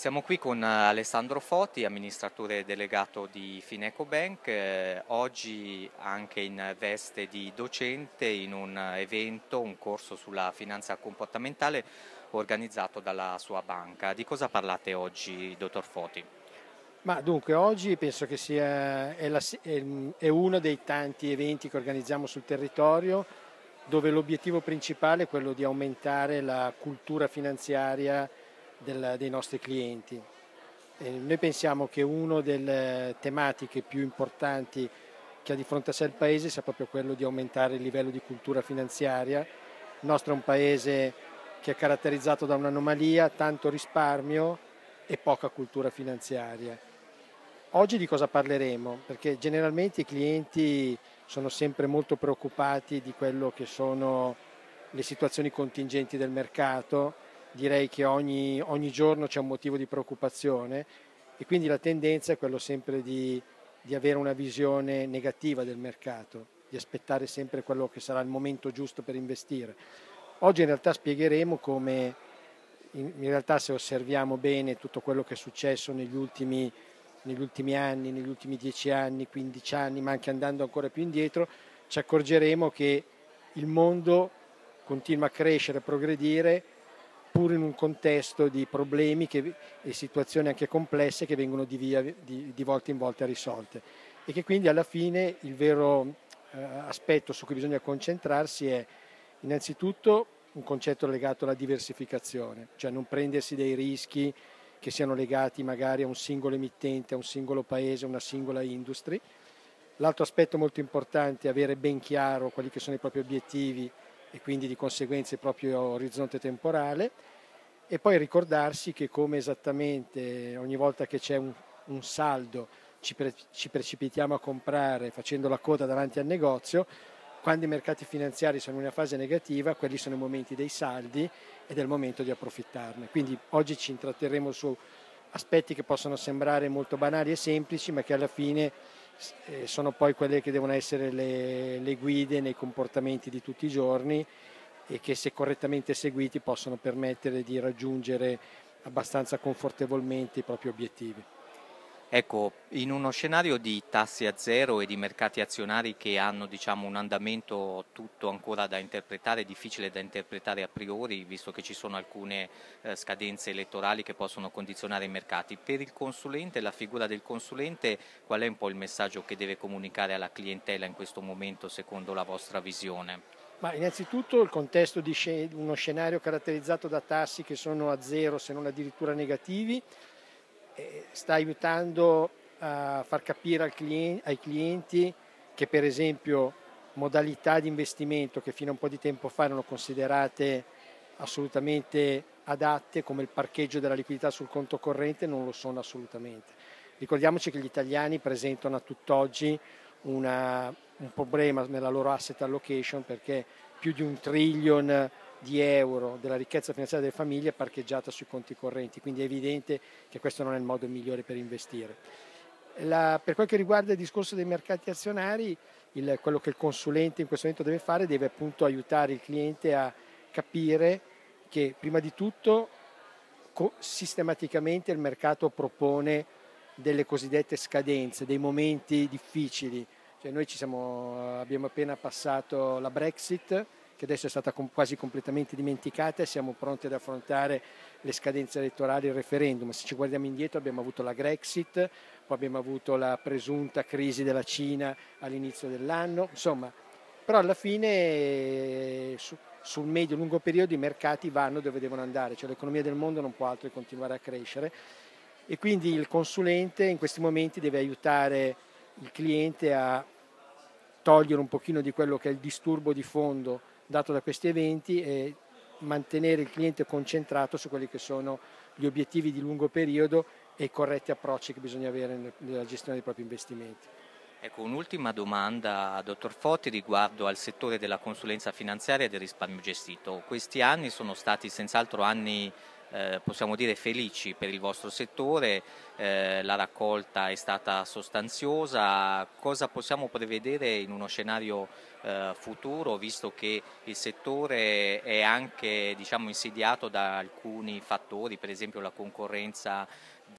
Siamo qui con Alessandro Foti, amministratore delegato di Fineco Bank, eh, oggi anche in veste di docente in un evento, un corso sulla finanza comportamentale organizzato dalla sua banca. Di cosa parlate oggi, dottor Foti? Ma dunque, oggi penso che sia, è, la, è uno dei tanti eventi che organizziamo sul territorio dove l'obiettivo principale è quello di aumentare la cultura finanziaria del, dei nostri clienti. E noi pensiamo che una delle tematiche più importanti che ha di fronte a sé il Paese sia proprio quello di aumentare il livello di cultura finanziaria. Il nostro è un Paese che è caratterizzato da un'anomalia, tanto risparmio e poca cultura finanziaria. Oggi di cosa parleremo? Perché generalmente i clienti sono sempre molto preoccupati di quello che sono le situazioni contingenti del mercato direi che ogni, ogni giorno c'è un motivo di preoccupazione e quindi la tendenza è quello sempre di, di avere una visione negativa del mercato, di aspettare sempre quello che sarà il momento giusto per investire. Oggi in realtà spiegheremo come in realtà se osserviamo bene tutto quello che è successo negli ultimi, negli ultimi anni, negli ultimi 10 anni, 15 anni, ma anche andando ancora più indietro, ci accorgeremo che il mondo continua a crescere, a progredire pur in un contesto di problemi che, e situazioni anche complesse che vengono di, via, di, di volta in volta risolte e che quindi alla fine il vero eh, aspetto su cui bisogna concentrarsi è innanzitutto un concetto legato alla diversificazione, cioè non prendersi dei rischi che siano legati magari a un singolo emittente, a un singolo paese, a una singola industria. L'altro aspetto molto importante è avere ben chiaro quali sono i propri obiettivi e quindi di conseguenza il proprio orizzonte temporale e poi ricordarsi che come esattamente ogni volta che c'è un, un saldo ci, pre, ci precipitiamo a comprare facendo la coda davanti al negozio, quando i mercati finanziari sono in una fase negativa, quelli sono i momenti dei saldi ed è il momento di approfittarne. Quindi oggi ci intratterremo su aspetti che possono sembrare molto banali e semplici, ma che alla fine sono poi quelle che devono essere le, le guide nei comportamenti di tutti i giorni e che se correttamente seguiti possono permettere di raggiungere abbastanza confortevolmente i propri obiettivi. Ecco, in uno scenario di tassi a zero e di mercati azionari che hanno diciamo, un andamento tutto ancora da interpretare, difficile da interpretare a priori, visto che ci sono alcune eh, scadenze elettorali che possono condizionare i mercati, per il consulente, la figura del consulente, qual è un po' il messaggio che deve comunicare alla clientela in questo momento secondo la vostra visione? Ma innanzitutto il contesto di uno scenario caratterizzato da tassi che sono a zero se non addirittura negativi, sta aiutando a far capire ai clienti che per esempio modalità di investimento che fino a un po' di tempo fa erano considerate assolutamente adatte come il parcheggio della liquidità sul conto corrente non lo sono assolutamente. Ricordiamoci che gli italiani presentano a tutt'oggi una, un problema nella loro asset allocation perché più di un trillion di euro della ricchezza finanziaria delle famiglie parcheggiata sui conti correnti, quindi è evidente che questo non è il modo migliore per investire. La, per quel che riguarda il discorso dei mercati azionari, il, quello che il consulente in questo momento deve fare deve appunto aiutare il cliente a capire che prima di tutto co- sistematicamente il mercato propone delle cosiddette scadenze, dei momenti difficili. Cioè noi siamo, abbiamo appena passato la Brexit, che adesso è stata quasi completamente dimenticata e siamo pronti ad affrontare le scadenze elettorali e il referendum. Se ci guardiamo indietro abbiamo avuto la Grexit, poi abbiamo avuto la presunta crisi della Cina all'inizio dell'anno, insomma, però alla fine su, sul medio-lungo periodo i mercati vanno dove devono andare, cioè l'economia del mondo non può altro che continuare a crescere e quindi il consulente in questi momenti deve aiutare il cliente a togliere un pochino di quello che è il disturbo di fondo dato da questi eventi e mantenere il cliente concentrato su quelli che sono gli obiettivi di lungo periodo e i corretti approcci che bisogna avere nella gestione dei propri investimenti. Ecco, un'ultima domanda, dottor Fotti, riguardo al settore della consulenza finanziaria e del risparmio gestito. Questi anni sono stati senz'altro anni eh, possiamo dire felici per il vostro settore, eh, la raccolta è stata sostanziosa, cosa possiamo prevedere in uno scenario eh, futuro visto che il settore è anche diciamo, insidiato da alcuni fattori, per esempio la concorrenza